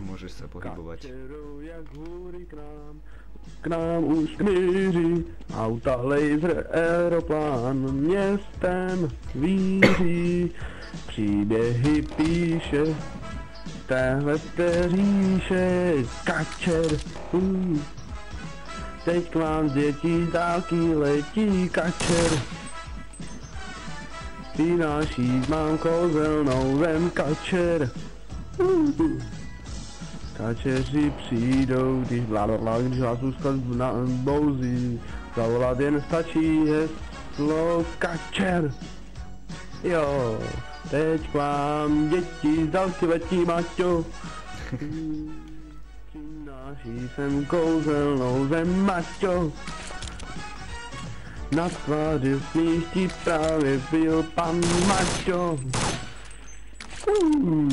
Môžeš sa pohybovať. Kačerou jak hůry k nám, k nám už míří, auta, laser, aeroplán, městem víří, příběhy píše, téhle té říše, kačer, uh. Teď k vám z dětí dálky letí kačer. Přináší s mámkou zelenou zem kačer. Kačeři přijdou, když blablabla, když vás úzkat na bouzí. Zavolat jen stačí heslo kačer. Jo, teď k vám děti z dálky letí Maťo. Přináší sem kouzelnou zem Maťo. Na skladě smíští právě byl pan Maťo. Uh.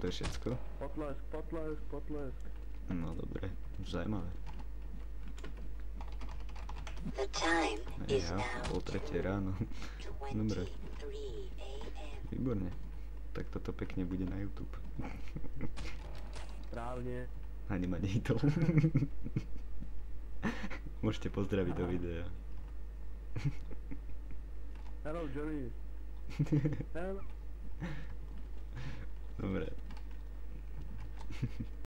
To je všetko? Potlesk, potlesk, potlesk. No is Ja, now pol tretie ráno. Dobre, 23 a.m. výborne. Tak toto pekne bude na YouTube. Správně. Ani ma nejto. Môžete pozdraviť do videa. Hello Johnny. Hello. Dobre.